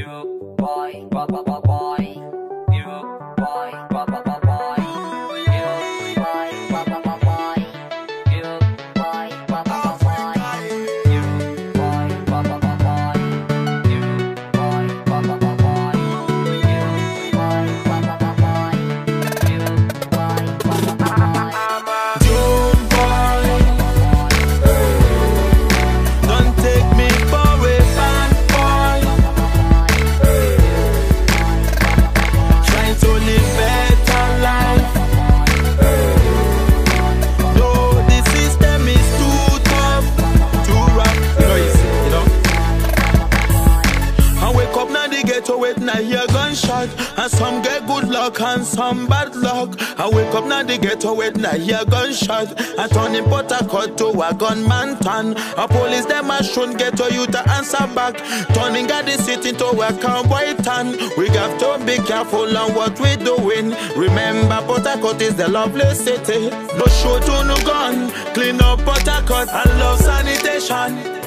you, bye, Why? Why? Why? The ghetto with now hear gunshot. And some get good luck and some bad luck. I wake up now the ghetto with now hear gunshot. And turn in Port Harcourt to a gunman town A police them a should get to you to answer back. Turning the city to a cowboy town We have to be careful on what we doing. Remember Port Harcourt is the lovely city. No shoot to no gun. Clean up Port Harcourt and love sanitation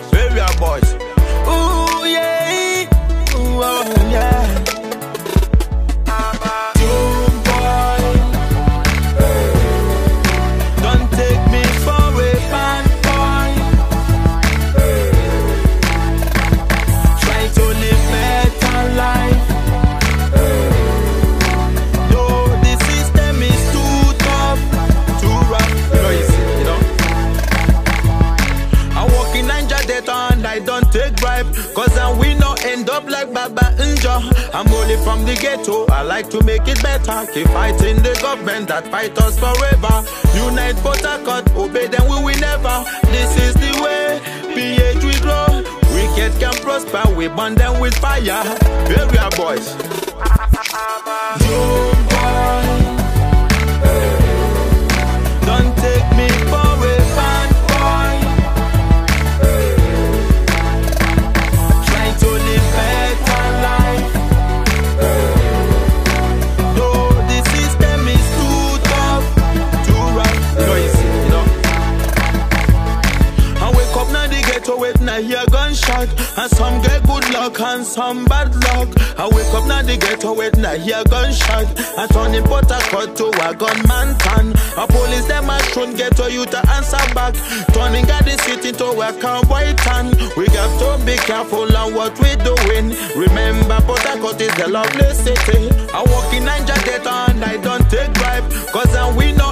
bribe Cause I we no end up like Baba Nja. I'm only from the ghetto, I like to make it better. Keep fighting the government that fight us forever. Unite Port Harcourt, obey them we will never. This is the way, PH we grow. Wicked can prosper, we burn them with fire. Area boys. You gunshot And some get good luck and some bad luck. I wake up now the ghetto with now hear gunshot. I turn in Port Harcourt to a gunman town A police them a get to you to answer back. Turning out the city to a cowboy town We got to be careful on what we doing. Remember Port Harcourt is the lovely city. I walk in Niger Delta and I don't take bribe Cause I we no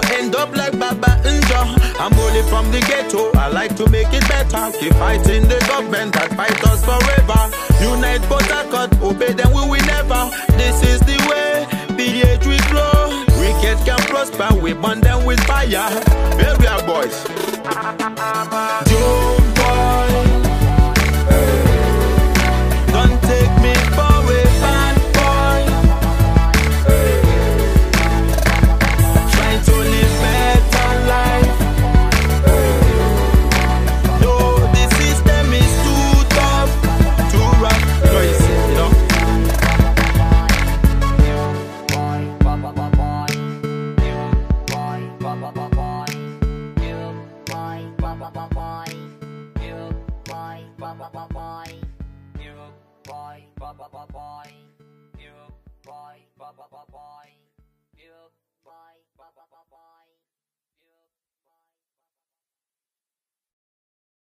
I'm only from the ghetto, I like to make it better. Keep fighting the government that fight us forever. Unite Port Harcourt, obey them we will never. This is the way, the PH we grow. Wicked can prosper, we burn them with fire. Area boys boy. You boy, boy, boy, boy.